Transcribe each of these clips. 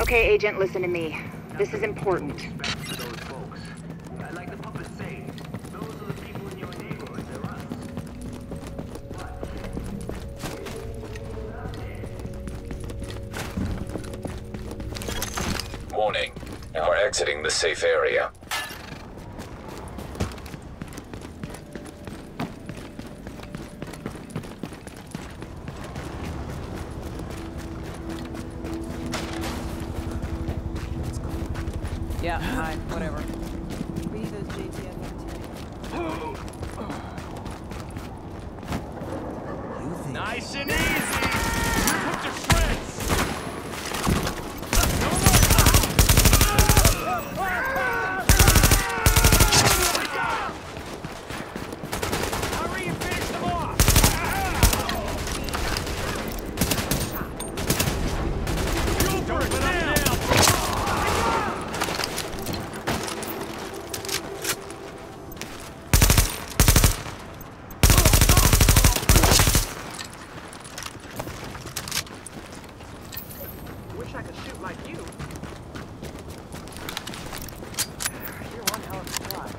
Okay, Agent, listen to me. This is important. Warning. Are exiting the safe area. Yeah, hi, whatever. Read those JTF Nice and easy. You're put to shreds. Hurry and finish them off. Fuel for it now. Wish I could shoot like you. You're one hell of a shot.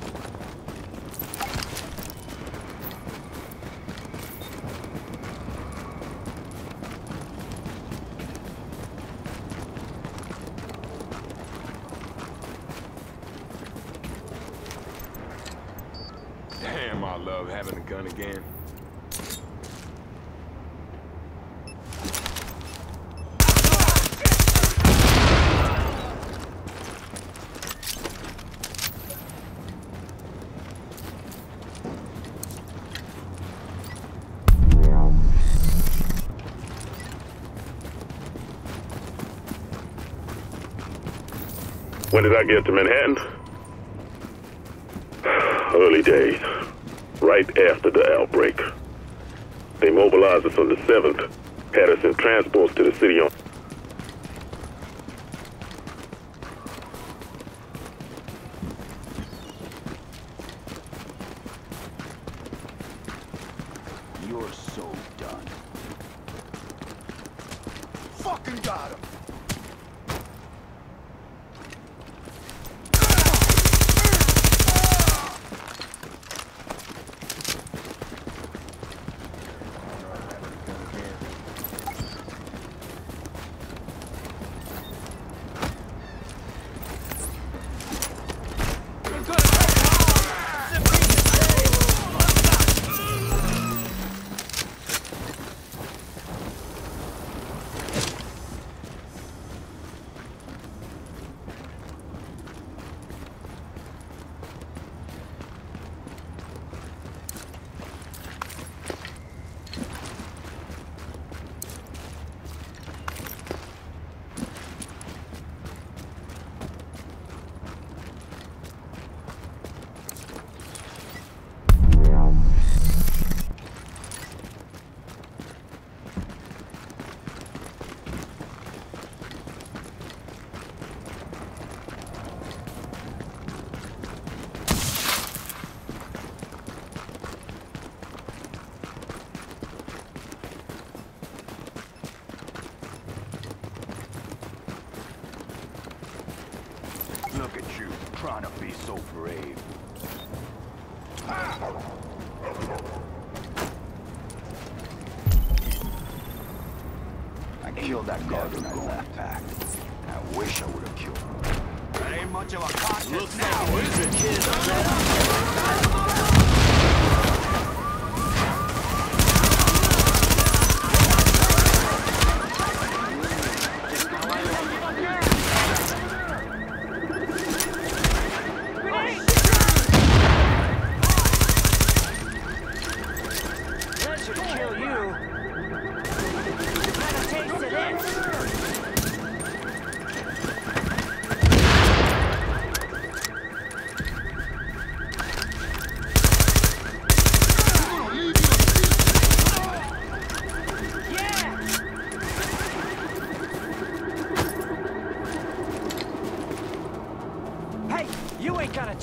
Damn, I love having a gun again. When did I get to Manhattan? Early days. Right after the outbreak. They mobilized us on the 7th. Had us in transports to the city on... You're so done. Fucking got him. Look at you, trying to be so brave. I killed that guard when I left. Pack. I wish I would have killed him. That ain't much of a contest Look now, is it, kid? That should kill you. Better taste of this. Yeah! Hey, you ain't got a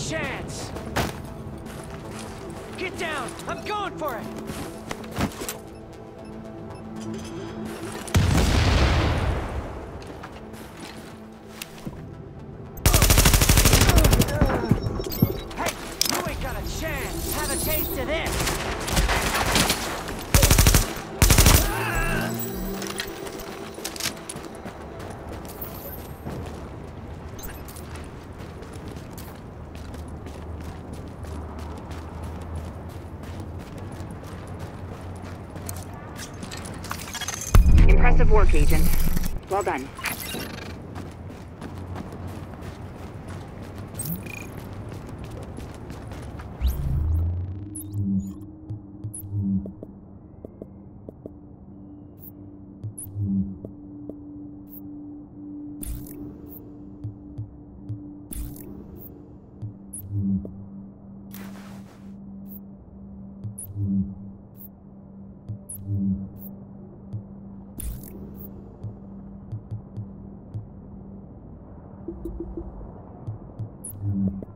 chance. Get down. I'm going for it. Impressive work, Agent. Well done. Thank